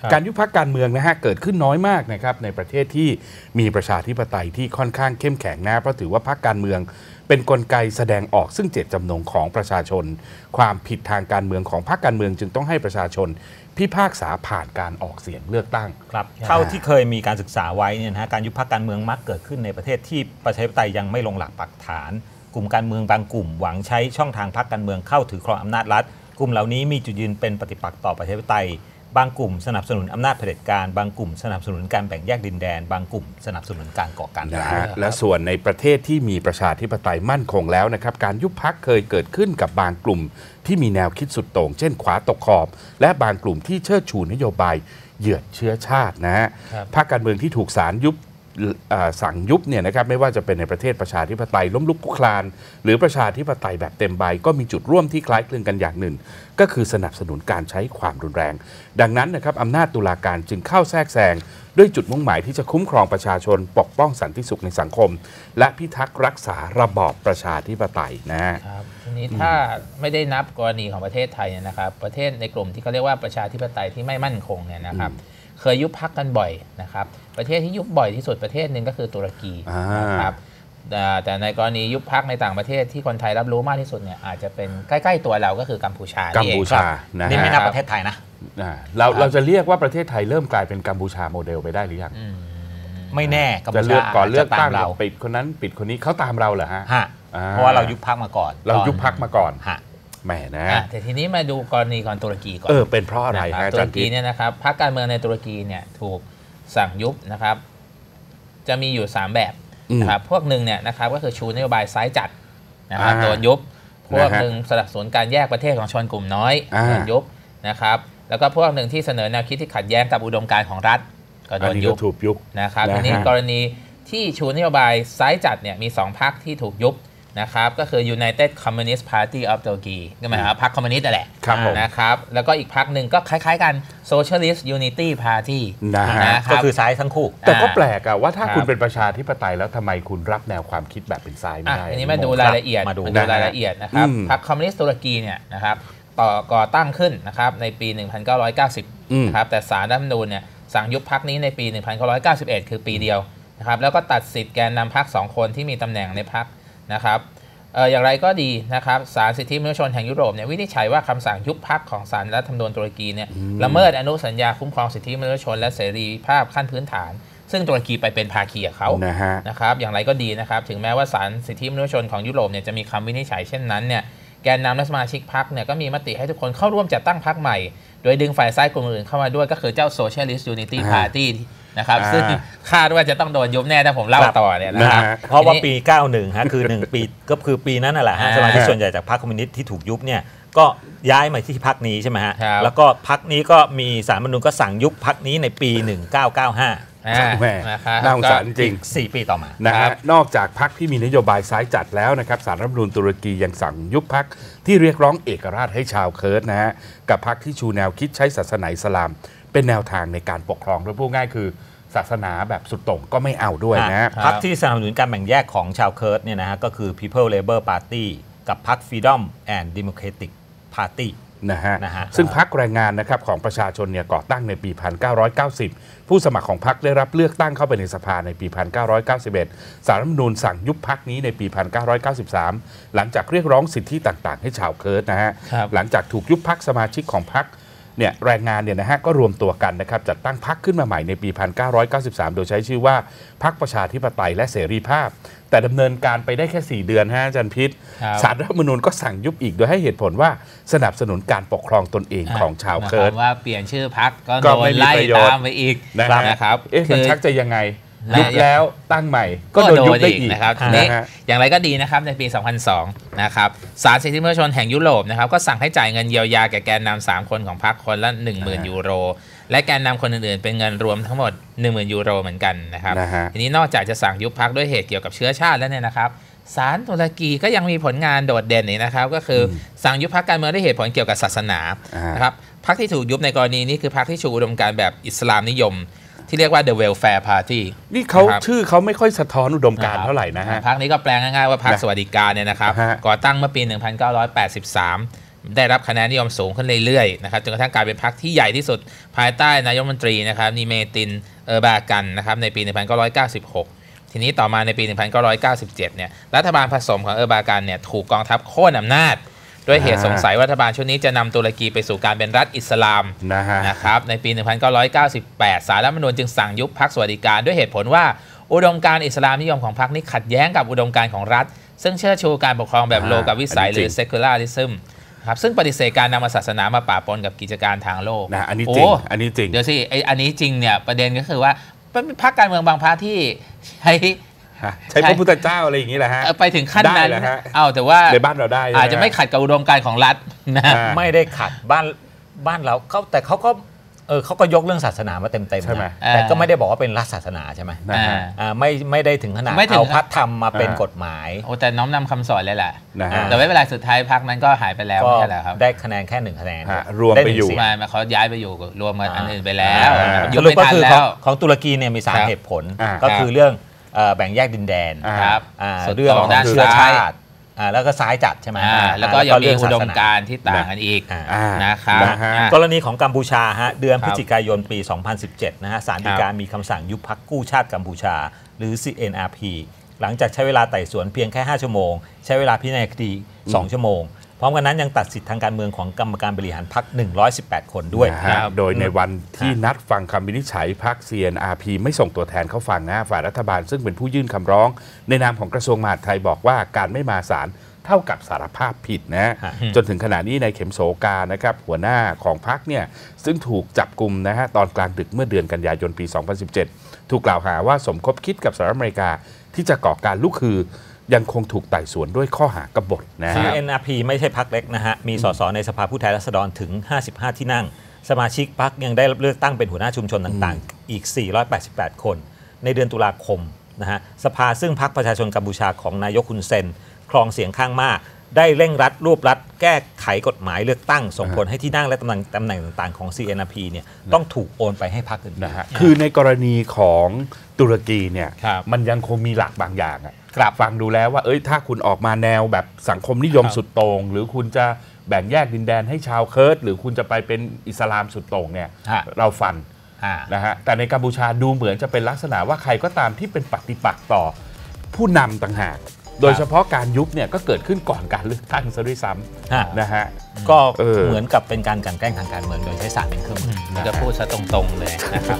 ครับการยุบพักการเมืองนะฮะเกิดขึ้นน้อยมากนะครับในประเทศที่มีประชาธิปไตยที่ค่อนข้างเข้มแข็งนะเพราะถือว่าพักการเมืองเป็นกลไกแสดงออกซึ่งเจตจำนงของประชาชน ความผิดทางการเมืองของพรรคการเมืองจึงต้องให้ประชาชน พิพากษาผ่านการออกเสียงเลือกตั้งครับเท่าที่เคยมีการศึกษาไว้เนี่ยนะฮะการยุบพักการเมืองมักเกิดขึ้นในประเทศที่ประชาธิปไตยยังไม่ลงหลักปักฐาน กลุ่มการเมืองบางกลุ่ม หวังใช้ช่องทางพักการเมืองเข้าถือครองอำนาจรัฐ กลุ่มเหล่านี้มีจุดยืนเป็นปฏิปักษ์ต่อประชาธิปไตย บางกลุ่มสนับสนุนอำนาจเผด็จการ บางกลุ่มสนับสนุนการแบ่งแยกดินแดน บางกลุ่มสนับสนุนการก่อการนะร้ายฮะและส่วนในประเทศที่มีประชาธิปไตยมั่นคงแล้วนะครับ การยุบพักเคยเกิดขึ้นกับบางกลุ่ม ที่มีแนวคิดสุดโต่ง เช่นขวาตกขอบ และบางกลุ่มที่เชิดชูนโยบายเหยียดเชื้อชาตินะฮะครับ พรรคการเมืองที่ถูกศาลยุบเอ่อ สั่งยุบเนี่ยนะครับไม่ว่าจะเป็นในประเทศประชาธิปไตยล้มลุกคลุกคลาน หรือประชาธิปไตยแบบเต็มใบ ก็มีจุดร่วมที่คล้ายคลึงกันอย่างหนึ่ง ก็คือสนับสนุนการใช้ความรุนแรง ดังนั้นนะครับอำนาจตุลาการจึงเข้าแทรกแซงด้วยจุดมุ่งหมายที่จะคุ้มครองประชาชนปกป้องสันติสุขในสังคม และพิทักษ์รักษาระบอบประชาธิปไตยนะฮะครับทีนี้ถ้าไม่ได้นับกรณีของประเทศไทยเนี่ยนะครับ ประเทศในกลุ่มที่เขาเรียกว่าประชาธิปไตยที่ไม่มั่นคงเนี่ยนะครับ เคยยุบพักกันบ่อยนะครับ ประเทศที่ยุบบ่อยที่สุดประเทศหนึ่งก็คือตุรกีอ่านนะครับแต่แต่ในกรณียุบพักในต่างประเทศที่คนไทยรับรู้มากที่สุดเนี่ยอาจจะเป็นใกล้ๆตัวเราก็คือกัมพูชากัมนี่เองพูชานะนี่ฮะไม่นับประเทศไทยนะอ่าเราเราจะเรียกว่าประเทศไทยเริ่มกลายเป็นกัมพูชาโมเดลไปได้หรือยังอืมไม่แน่กัมจะพูเลือชากก่อนเลือกจะตั้ตางมเราปิดคนนั้นปิดคนนี้เขาตามเราเหรอฮะฮะอ่าเพราะว่าเรายุบพักมาก่อน เรายุบพักมาก่อนฮะ แหมนะอะแต่ทีนี้มาดูกรณีของตุรกีก่อนเออเป็นเพราะอะไรนะคฮะบอาตุจารรย์กีพีทเนี่ยนะครับพรรคการเมืองในตุรกีเนี่ยถูกสั่งยุบนะครับ จะมีอยู่ 3 แบบนะครับพวกหนึ่งเนี่ยนะครับก็คือชูนโยบายซ้ายจัดนะครับอ่าโดนยุบพวกนะฮะหนึ่งสนับสนุนการแยกประเทศของชนกลุ่มน้อยอ่าโดนยุบนะครับแล้วก็พวกหนึ่งที่เสนอแนวคิดที่ขัดแย้งกับอุดมการณ์ของรัฐก็โดอันนนี้ยุก็บถูกยุบนะครับนะฮะทีนี้กรณีที่ชูนโยบายซ้ายจัดเนี่ยมี 2พรรคที่ถูกยุบ นะครับก็คือ United Communist Party of Turkey ก็หมายความว่าพรรคคอมมิวนิสต์นั่นแหละครับผมนะครับแล้วก็อีกพรรคหนึ่งก็คล้าย ๆ กัน Socialist Unity Party นะฮะนะคก็รับคือซ้ายทั้งคู่ แต่ก็แปลกอะว่าถ้าครับคุณเป็นประชาธิปไตยแล้วทำไมคุณรับแนวความคิดแบบเป็นซ้ายไม่อะได้อันนี้มาดูรายละเอียดมาดูมาดูรายละเอียดนะครับอืมพรรคคอมมิวนิสต์ตุรกีเนี่ยนะครับต่อก่อตั้งขึ้นนะครับในปี 1990อืมนะครับแต่สารรัฐธรรมนูญเนี่ยสั่งยุบพรรคนี้ในปี 1991 คือปีเดียวนะครับแล้วก็ตัดสิทธิ์แกนนำพรรคสองคนที่มีตำแหน่งในพรรค นะครับเอ่ออย่างไรก็ดีนะครับศาลสิทธิมนุษยชนแห่งยุโรปเนี่ยวินิจฉัยว่าคำสั่งยุบพรรคของศาลรัฐธรรมนูญตุรกีเนี่ยละเมิดอนุสัญญาคุ้มครองสิทธิมนุษยชน และเสรีภาพขั้นพื้นฐาน ซึ่งตุรกีไปเป็นภาคีกับเขานะฮะนะครับอย่างไรก็ดีนะครับถึงแม้ว่าศาลสิทธิมนุษยชนของยุโรปเนี่ยจะมีคำวินิจฉัยเช่นนั้นเนี่ยแกนนำและสมาชิกพรรคเนี่ยก็มีมติให้ทุกคนเข้าร่วมจัดตั้งพรรคใหม่ โดยดึงฝ่ายซ้ายกลุ่มอื่นเข้ามาด้วยก็คือเจ้า Socialist Unity อ่า Party นะครับอ่าซึ่งคาดว่าจะต้องโดนยุบแน่ถ้าผมเล่าครับต่อเนี่ยนะครับนะฮะเพราะว่าทีนี้ปี 91ฮะคือ1ปีก็คือปีนั้นน่ะแหละฮะอ่าสมาชิกส่วนใหญ่จากพรรคคอมมิวนิสต์ที่ถูกยุบเนี่ยก็ย้ายมาที่พรรคนี้ใช่ไหมฮะครับแล้วก็พรรคนี้ก็มีศาลรัฐธรรมนูญก็สั่งยุบพรรคนี้ในปี 1995อ่าแหม่นะครับน่าสงสารจริง 4 ปีต่อมานะครัฮะบนอกจากพรรคที่มีนโยบายซ้ายจัดแล้วนะครับศาลรัฐธรรมนูญตุรกียังสั่งยุบพรรคที่เรียกร้องเอกราชให้ชาวเคิร์ดนะฮะ กับพรรคที่ชูแนวคิดใช้ศาสนาอิสลาม เป็นแนวทางในการปกครองโดยพูดง่ายคือศาสนาแบบสุดโต่งก็ไม่เอาด้วยนะฮะครับพรรคที่สนับสนุนการแบ่งแยกของชาวเคิร์ดเนี่ยนะฮะก็คือ People Labour Party กับพรรค Freedom and Democratic Party นะฮะนะฮะซึ่งพักแรงงานนะครับของประชาชนเนี่ยก่อตั้งในปี 1990 ผู้สมัครของพักได้รับเลือกตั้งเข้าไปในสภาในปี 1991 สารรัฐธรรมนูญสั่งยุบพักนี้ในปี 1993 หลังจากเรียกร้องสิทธิต่าง ๆ ให้ชาวเคิร์ดนะฮะครับหลังจากถูกยุบพักสมาชิกของพัก เนี่ยแรงงานเนี่ยนะฮะก็รวมตัวกันนะครับจัดตั้งพักขึ้นมาใหม่ในปี 1993 โดยใช้ชื่อว่าพักประชาธิปไตยและเสรีภาพ แต่ดำเนินการไปได้แค่ 4 เดือนฮะอาจารย์พิษครับสารรัฐธรรมนูญก็สั่งยุบอีกโดยให้เหตุผลว่าสนับสนุนการปกครองตนเองของชาวเคิร์ดหมยความว่าเปลี่ยนชื่อพรรคก็ก็โดไม่นมีไล่ประโยชน์ตามไปอีกนะฮะนะครับเอ๊ะมันคือชักจะยังไงและ ยุบแล้วตั้งใหม่ ก็ก็โดนโดยุบนได้อีกอีกนะครับทีนะนี้ฮะอย่างไรก็ดีนะครับในปี 2002 นะครับศาลสิทธิมนุษยชนแห่งยุโรปนะครับก็สั่งให้จ่ายเงินเยียวยาแก่แกนนำสามคนของพรรคคนละ 10,000 ยูโร และแกนนำคนอื่นๆ เป็นเงินรวมทั้งหมด 10,000 ยูโรเหมือนกันนะครับนะฮะทีนี้นอกจากจะสั่งยุบพรรคด้วยเหตุเกี่ยวกับเชื้อชาติแล้วเนี่ยนะครับศาลตุรกีก็ยังมีผลงานโดดเด่นนี่นะครับ ก็คืออสั่งยุบพรรคการเมืองด้วยเหตุผลเกี่ยวกับศาสนาอ่านนะครับพรรคที่ถูกยุบในกรณีนี้คือพรรคที่ชูอุดมการณ์แบบอิสลามนิยม ที่เรียกว่า the welfare party นี่เขาครับชื่อเขาไม่ค่อยสะท้อนอุดมการณ์เท่าไหร่นะฮะพรรคนี้ก็แปลง่ายๆว่าพรรคนะสวัสดิการเนี่ยนะครับฮะก่อตั้งเมื่อปี 1983ได้รับคะแนนนิยมสูงขึ้นเรื่อยๆนะครับจนกระทั่งกลายเป็นพรรคที่ใหญ่ที่สุดภายใต้นายกรัฐมนตรีนะครับนีเมตินเออร์บากันนะครับในปี 1996 ทีนี้ต่อมาในปี 1997 เนี่ยรัฐบาลผสมของเออร์บากันเนี่ยถูกกองทัพโค่นอำนาจ ด้วยเหตุอ่าสงสัยว่ารัฐบาลชุดนี้จะนำตุรกีไปสู่การเป็นรัฐอิสลามนะฮะนะครับในปี 1998 สารรัฐธรรมนูญจึงสั่งยุบพรรคสวัสดิการด้วยเหตุผลว่า อุดมการณ์อิสลามนิยมของพรรคนี้ขัดแย้งกับอุดมการณ์ของรัฐ ซึ่งเชื่อชูการปกครองแบบอ่าโลกวิสัยอันนี้หรือจริง secularism ครับซึ่งปฏิเสธการนำศาสนามาปะปนกับกิจการทางโลกนะอันนี้โจริงอันนี้จริงเดี๋ยวสิไออันนี้จริงเนี่ยประเด็นก็คือว่ามันเป็นพรรคการเมืองบางพรรคที่ใช้ฮะ ใช้พระพุทธเจ้าอะไรอย่างนี้แหละฮะเอ่อไปถึงขั้นได้นั้นเหรอฮะเอาแต่ว่าในบ้านเราได้ใช่หอาจจะไม่ขัดกับอุดมการณ์ของรัฐนะอ่าไม่ได้ขัดบ้านบ้านเราเขาแต่เขาก็เออเขาก็ยกเรื่องศาสนามาเต็มๆใช่ไหมนะแต่ก็ไม่ได้บอกว่าเป็นรัฐศาสนาใช่ไหมนะฮะอ่าไม่ไม่ได้ถึงขนาดไม่ถึงเอาพระธรรมมาเป็นอ่ากฎหมายโอ้แต่น้อมนำคำสอนเลยแหละนะฮะแต่ไม่เป็นไรสุดท้ายพรรคนั้นก็หายไปแล้วก็ไม่ใช่เหรอครับได้คะแนนแค่หนึ่งคะแนนฮะรวมด้ไปหนึ่งอยู่เสีงมามาเขาย้ายไปอยู่รวมกับอันอื่นไปแล้วอ่ายุสบรุปไม่ก็ทันคือแล้ของวของตุรกีเนี่ยมีสามครับเหตุผลอ่าก็คือเรื่อง เอ่อแบ่งแยกดินแดนอ่าครับอ่าสุดเรื่องขขอองงด้านเชื้อซ้ายชาติอ่าแล้วก็ซ้ายจัดใช่ไหมอ่าอ่าแล้วก็ยังมีเรื่อุดมศสนการณ์ที่ต่างกันอีกอ่าอ่านะครับนะฮะอะ กรณีของกัมพูชาฮะเดือนครับพฤศจิกายนปี 2017 นะฮะสารดีกามีคำสั่งยุบพักกู้ชาติกัมพูชา หรือ CNRP หลังจากใช้เวลาไต่สวนเพียงแค่ 5 ชั่วโมง ใช้เวลาพิจารณาคดี 2 ชั่วโมง พร้อมกันนั้นยังตัดสิทธิทางการเมืองของกรรมการบริหารพัก118 คนด้วยนะฮะครับโดยในวันที่นัดฟังคำวินิจฉัยพัก CNRP ไม่ส่งตัวแทนเข้าฟังนะฝ่ายรัฐบาลซึ่งเป็นผู้ยื่นคำร้อง ในนามของกระทรวงมหาดไทยบอกว่าการไม่มาศาลเท่ากับสารภาพผิดนะฮะจนถึงขณะนี้ในายเข็มโสกานะครับหัวหน้าของพักเนี่ยซึ่งถูกจับกลุ่มนะฮะตอนกลางดึกเมื่อเดือนกันยายนปี 2017 ถูกกล่าวหาว่าสมคบคิดกับสหรัฐอเมริกาที่จะก่อการลุกคือ ยังคงถูกไต่สวนด้วยข้อหากบฏนะฮะ CNRP ไม่ใช่พักเล็กนะฮะ มีสสในสภาผู้แทนราษฎรถึง 55 ที่นั่ง สมาชิกพักยังได้รับเลือกตั้งเป็นหัวหน้าชุมชนต่างๆ อีก 488 คน ในเดือนตุลาคมนะฮะ สภาซึ่งพักประชาชนกัมพูชาของนายกฮุนเซน ครองเสียงข้างมาก ได้เร่งรัดรวบรัด แก้ไขกฎหมายเลือกตั้ง ส่งผลให้ที่นั่งและตำแหน่งตำแหน่งต่างๆของ CNRP เนี่ยต้องถูกโอนไปให้พักอื่นๆ นะฮะ คือในกรณีของตุรกีเนี่ย ครับ มันยังคงมีหลักบางอย่างอะ ครับฟังดูแล้วว่าเอ้ยถ้าคุณออกมาแนวแบบสังคมนิยมครับสุดโต่งหรือคุณจะแบ่งแยกดินแดนให้ชาวเคิร์ดหรือคุณจะไปเป็นอิสลามสุดโต่งเนี่ยฮะ เราฟันอ่า นะฮะแต่ในกัมพูชาดูเหมือนจะเป็นลักษณะว่าใครก็ตามที่เป็นปฏิปักษ์ต่อผู้นำต่างหาก โดยเฉพาะการยุบเนี่ยก็เกิดขึ้นก่อนการเลือกตั้งซะด้วยซ้ฮะำนะฮะ ก็เออ เหมือนกับเป็นการกลันแกล้งทางการเมืองโดยใช้ศาลเป็นเครื่องมือนี่ก็พูดซะตรงๆเลยนะครับ